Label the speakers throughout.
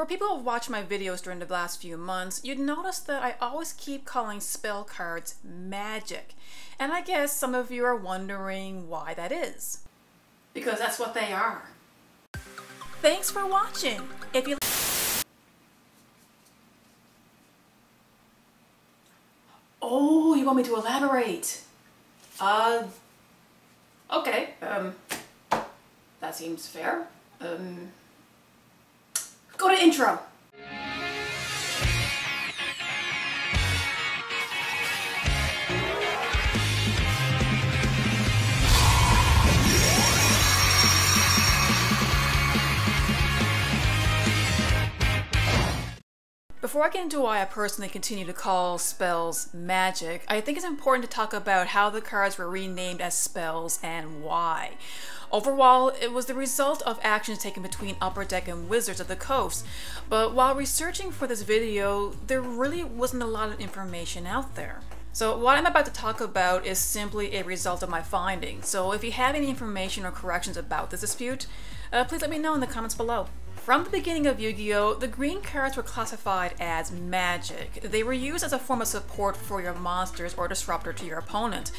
Speaker 1: For people who've watched my videos during the last few months, you'd notice that I always keep calling spell cards magic. And I guess some of you are wondering why that is. Because that's what they are. Thanks for watching. If you Oh, you want me to elaborate? Uh, okay, um, that seems fair. Um, intro. Before I get into why I personally continue to call spells magic, I think it's important to talk about how the cards were renamed as spells and why. Overall, it was the result of actions taken between Upper Deck and Wizards of the Coast, but while researching for this video, there really wasn't a lot of information out there. So what I'm about to talk about is simply a result of my findings, so if you have any information or corrections about this dispute, uh, please let me know in the comments below. From the beginning of Yu-Gi-Oh!, the green cards were classified as magic. They were used as a form of support for your monsters or disruptor to your opponent.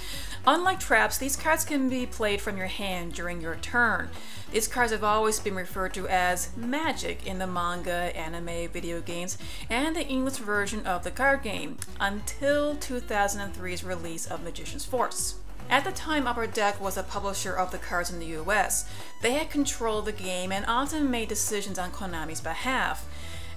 Speaker 1: Unlike traps, these cards can be played from your hand during your turn. These cards have always been referred to as magic in the manga, anime, video games, and the English version of the card game, until 2003's release of Magician's Force. At the time, Upper Deck was a publisher of the cards in the US. They had controlled the game and often made decisions on Konami's behalf,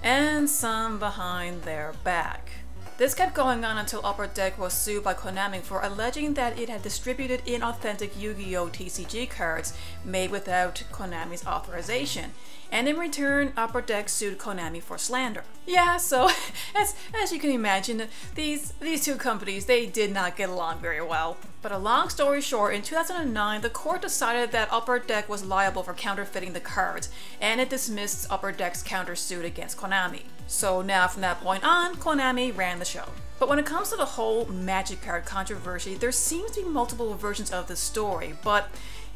Speaker 1: and some behind their back. This kept going on until Upper Deck was sued by Konami for alleging that it had distributed inauthentic Yu-Gi-Oh! TCG cards made without Konami's authorization, and in return, Upper Deck sued Konami for slander. Yeah, so as, as you can imagine, these, these two companies, they did not get along very well. But a long story short, in 2009, the court decided that Upper Deck was liable for counterfeiting the cards, and it dismissed Upper Deck's countersuit against Konami. So now from that point on, Konami ran the show. But when it comes to the whole magic card controversy, there seems to be multiple versions of the story, but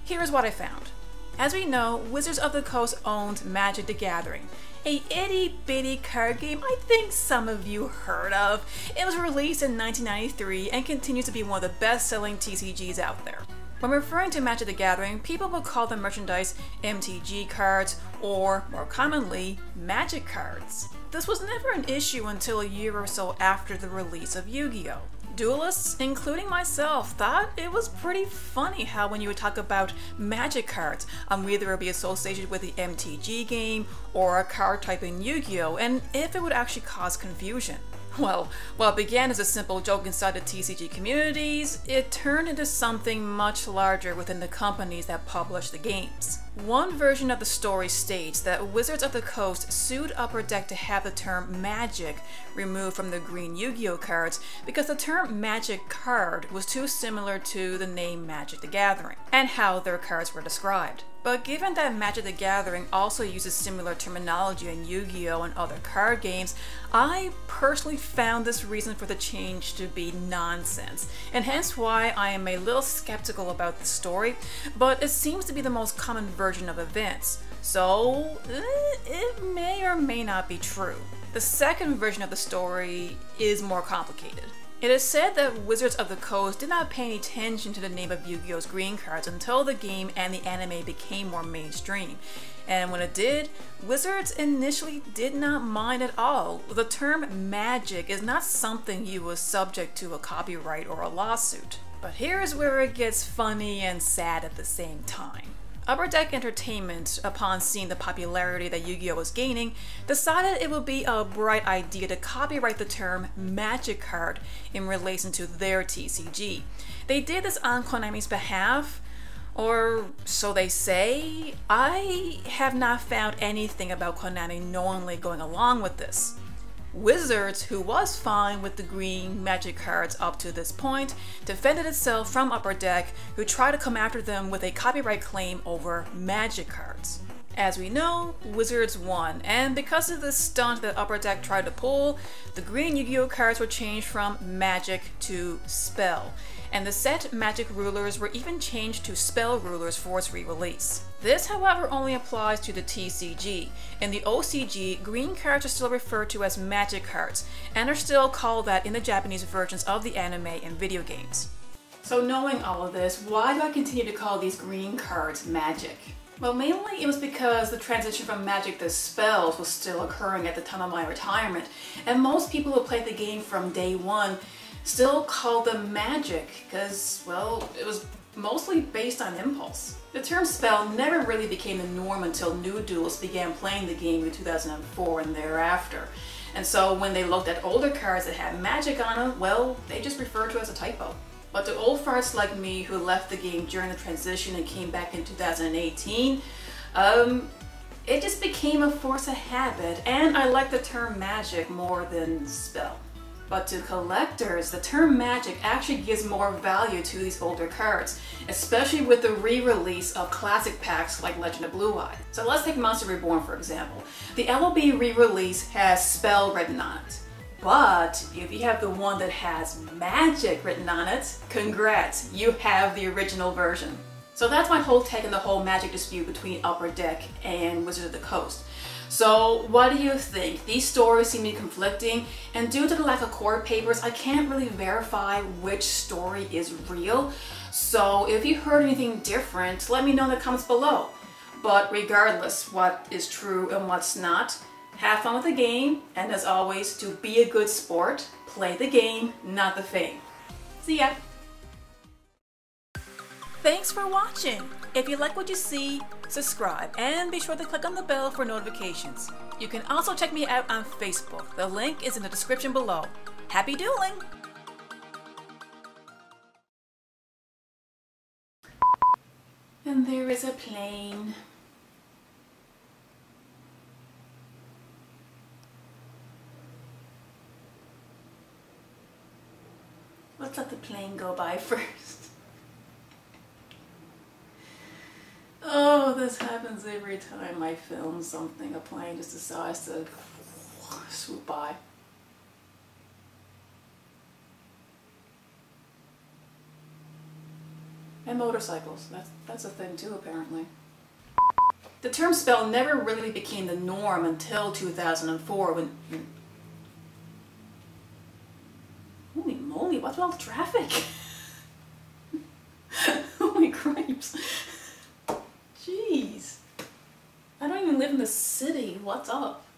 Speaker 1: here's what I found. As we know, Wizards of the Coast owns Magic the Gathering, a itty bitty card game I think some of you heard of. It was released in 1993 and continues to be one of the best selling TCGs out there. When referring to Magic the Gathering, people will call the merchandise MTG cards or, more commonly, Magic cards. This was never an issue until a year or so after the release of Yu-Gi-Oh! Duelists, including myself, thought it was pretty funny how when you would talk about magic cards, um, whether it would be associated with the MTG game or a card type in Yu-Gi-Oh! and if it would actually cause confusion. Well, what began as a simple joke inside the TCG communities, it turned into something much larger within the companies that publish the games. One version of the story states that Wizards of the Coast sued Upper Deck to have the term magic removed from the green Yu-Gi-Oh cards because the term magic card was too similar to the name Magic the Gathering and how their cards were described. But given that Magic the Gathering also uses similar terminology in Yu-Gi-Oh! and other card games, I personally found this reason for the change to be nonsense, and hence why I am a little skeptical about the story, but it seems to be the most common version of events, so eh, it may or may not be true. The second version of the story is more complicated. It is said that Wizards of the Coast did not pay any attention to the name of Yu-Gi-Oh's green cards until the game and the anime became more mainstream. And when it did, Wizards initially did not mind at all. The term magic is not something you was subject to a copyright or a lawsuit. But here's where it gets funny and sad at the same time. Upper Deck Entertainment, upon seeing the popularity that Yu-Gi-Oh was gaining, decided it would be a bright idea to copyright the term Magic Card in relation to their TCG. They did this on Konami's behalf, or so they say. I have not found anything about Konami knowingly going along with this. Wizards, who was fine with the green magic cards up to this point, defended itself from Upper Deck, who tried to come after them with a copyright claim over magic cards. As we know, Wizards won, and because of the stunt that Upper Deck tried to pull, the green Yu-Gi-Oh cards were changed from magic to spell. And the set magic rulers were even changed to spell rulers for its re-release. This, however, only applies to the TCG. In the OCG, green cards are still referred to as magic cards, and are still called that in the Japanese versions of the anime and video games. So knowing all of this, why do I continue to call these green cards magic? Well, mainly it was because the transition from magic to spells was still occurring at the time of my retirement, and most people who played the game from day one still called them magic because, well, it was mostly based on impulse. The term spell never really became the norm until new duelists began playing the game in 2004 and thereafter. And so when they looked at older cards that had magic on them, well, they just referred to it as a typo. But the old farts like me who left the game during the transition and came back in 2018, um, it just became a force of habit and I like the term magic more than spell. But to collectors, the term magic actually gives more value to these older cards, especially with the re-release of classic packs like Legend of Blue-Eye. So let's take Monster Reborn for example. The LOB re-release has spell written on it. But if you have the one that has magic written on it, congrats, you have the original version. So that's my whole take on the whole magic dispute between Upper Deck and Wizard of the Coast. So what do you think? These stories seem to be conflicting and due to the lack of court papers, I can't really verify which story is real. So if you heard anything different, let me know in the comments below. But regardless what is true and what's not, have fun with the game, and as always, to be a good sport, play the game, not the fame. See ya! Thanks for watching! If you like what you see, subscribe and be sure to click on the bell for notifications. You can also check me out on Facebook. The link is in the description below. Happy dueling! And there is a plane. Let's let the plane go by first. Oh, this happens every time I film something. A plane just decides to swoop by. And motorcycles. That's, that's a thing too, apparently. The term spell never really became the norm until 2004 when Holy moly, with all the traffic? Holy cripes. Jeez. I don't even live in the city. What's up?